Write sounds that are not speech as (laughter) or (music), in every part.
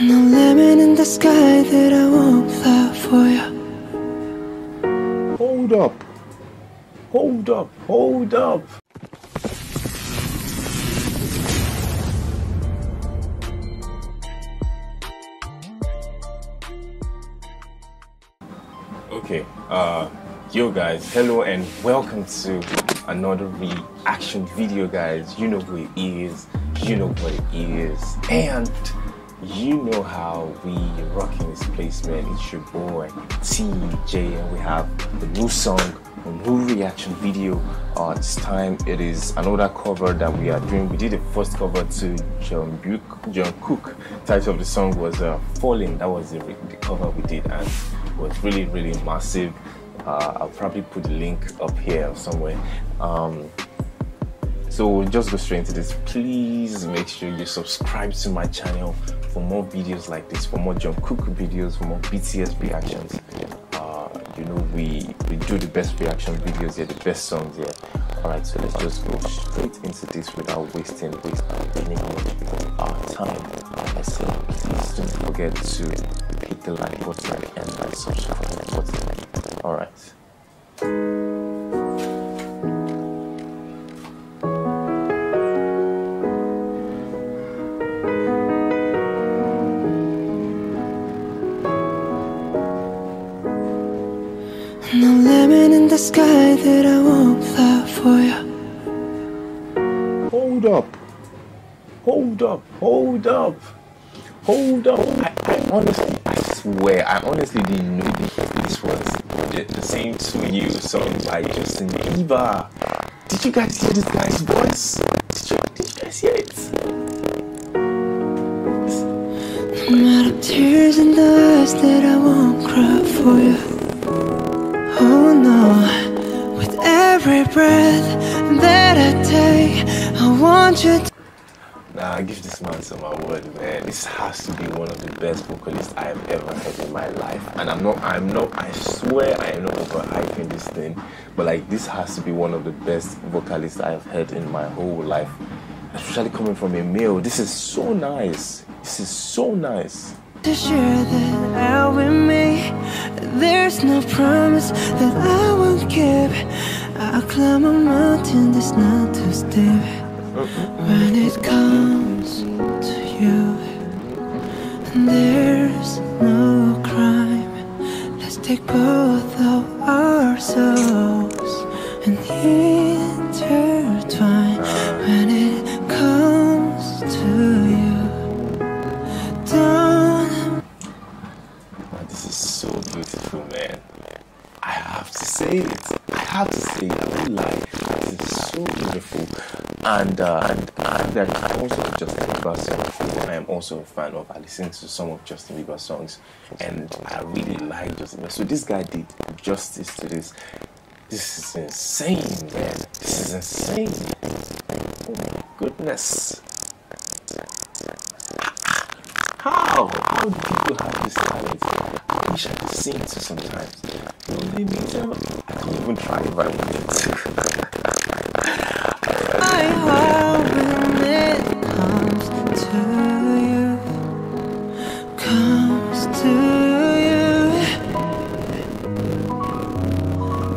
No lemon in the sky that I won't fly for you. Hold up. Hold up. Hold up. Okay, uh, yo guys, hello and welcome to another reaction video, guys. You know who it is, you know what it is, and you know how we rocking this place, man. It's your boy TJ, and we have the new song, a new reaction video. Uh, this time it is another cover that we are doing. We did the first cover to John Buke, Jungkook. Title of the song was uh, "Falling." That was the, the cover we did, and it was really, really massive. Uh, I'll probably put the link up here somewhere. Um, so we'll just go straight into this. Please make sure you subscribe to my channel for more videos like this, for more Jungkook videos, for more BTS reactions. Uh, you know, we, we do the best reaction videos here, the best songs here. Alright, so let's just go straight into this without wasting, wasting any more uh, time. I say, please don't forget to hit the like button and the subscribe button. Alright. Sky that I won't fly for you. Hold up. Hold up. Hold up. Hold up. I, I honestly, I swear, I honestly didn't know this, this was the, the same 2U song by Justin Bieber. Did you guys hear this guy's voice? Did you, did you guys hear it? No matter tears in the eyes that I won't cry for you. Every breath that I take, I want you to. Nah, I give this man some award, man. This has to be one of the best vocalists I have ever heard in my life. And I'm not, I'm not, I swear I am not overhyping this thing, but like this has to be one of the best vocalists I have heard in my whole life. Especially coming from a male. This is so nice. This is so nice. to share that out with me. There's no promise that I won't keep. I'll climb a mountain that's not too steep. When it comes to you, and there's no crime. Let's take both of our souls and intertwine. When it comes to you, don't this is so beautiful, man. I have to say it. Have to say. I really like it. This is so beautiful. And uh, and and that also Justin Bieber song. I am also a fan of. I listen to some of Justin Bieber songs, and I really like Justin Bieber. So this guy did justice to this. This is insane, man. This is insane. Oh my goodness. How? How do people have this talent? I wish I could sing to sometimes. You know, they make them. I can't even try if I wanted to. my heart when it comes to you. Comes to you.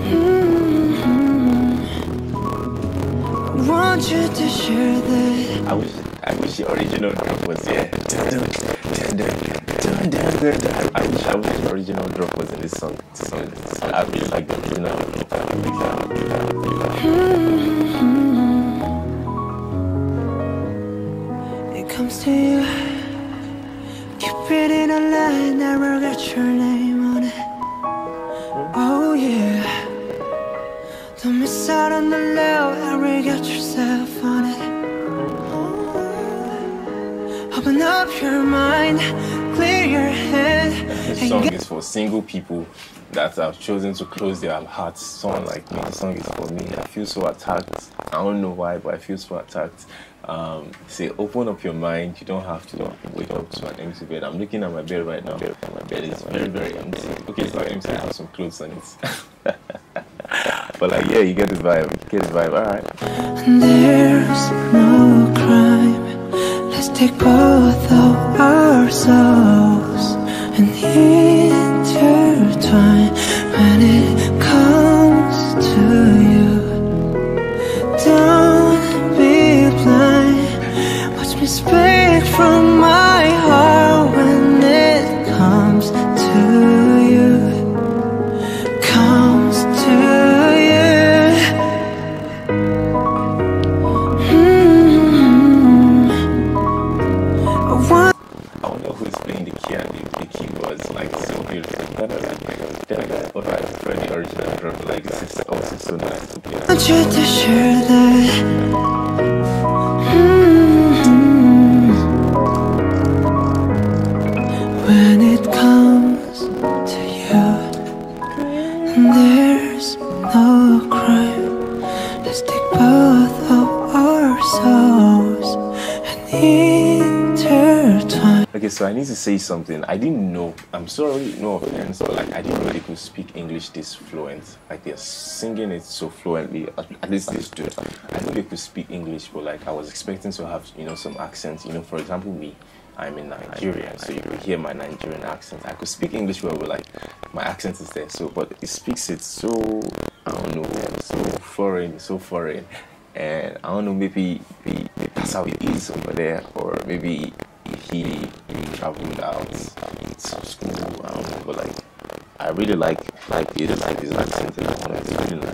Mhm. Want you to share that. I wish, I wish the original drop was here. Dun, dun, I wish, I wish the original drop was in this song. Song. I really like the original It comes to you. Keep it in a line, never got your name on it. Oh yeah. Don't miss out on the love, ever got yourself on it. Open up your mind, clear your head. This song is for single people that have chosen to close their hearts. Someone like me, the song is for me. I feel so attacked. I don't know why, but I feel so attacked. Um, say, open up your mind. You don't have to wake up to an empty bed. I'm looking at my bed right now. My bed is very, very empty. Okay, it's not empty. I have some clothes on it. (laughs) but like, yeah, you get the vibe. You get the vibe. All right. There's no crime. Take both of our the key keyboards like so beautiful. Da, da, da, da, da. Alright, for the original drum, like is also so nice to play. I need to say something. I didn't know. I'm sorry, no offense, but like I didn't know they could speak English this fluent. Like they're singing it so fluently. At, least this dude. I know they could speak English, but like I was expecting to have you know some accents. You know, for example, me. I'm in Nigeria, so you could hear my Nigerian accent. I could speak English well, but like my accent is there. So, but it speaks it so I don't know, so foreign, so foreign, and I don't know. Maybe, maybe that's how it is over there, or maybe he, traveled out to school. I but like I really like like it like accent. It's really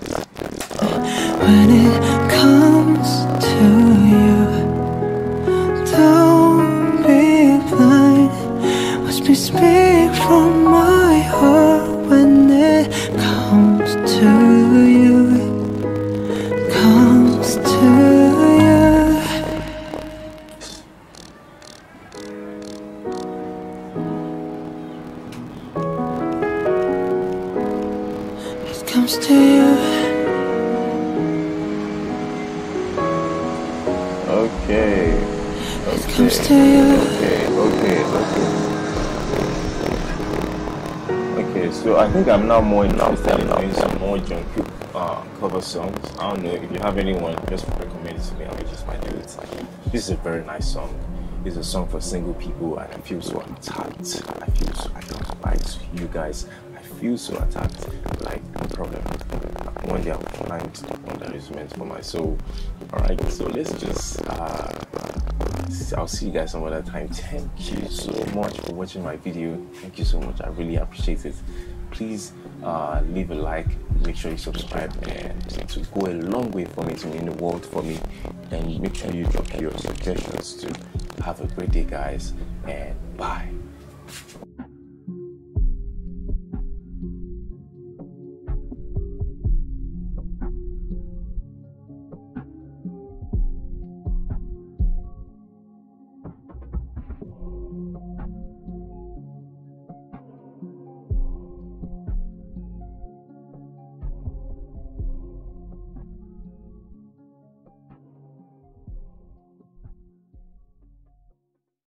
Okay. It comes to you. Okay, okay, okay. Okay, so I think I'm now more interested in doing some more Jungkook uh, cover songs. I don't know if you have anyone, just recommend it to me. I will just might do it. This is a very nice song. It's a song for single people, and I feel so attacked. I feel so. I don't like you guys. Feel so attacked. Like no problem. One day I'll find one that is meant for my soul. All right. So let's just. Uh, I'll see you guys some other time. Thank you so much for watching my video. Thank you so much. I really appreciate it. Please uh, leave a like, make sure you subscribe, and to go a long way for me to mean the world for me. And make sure you drop your suggestions too. Have a great day, guys, and bye.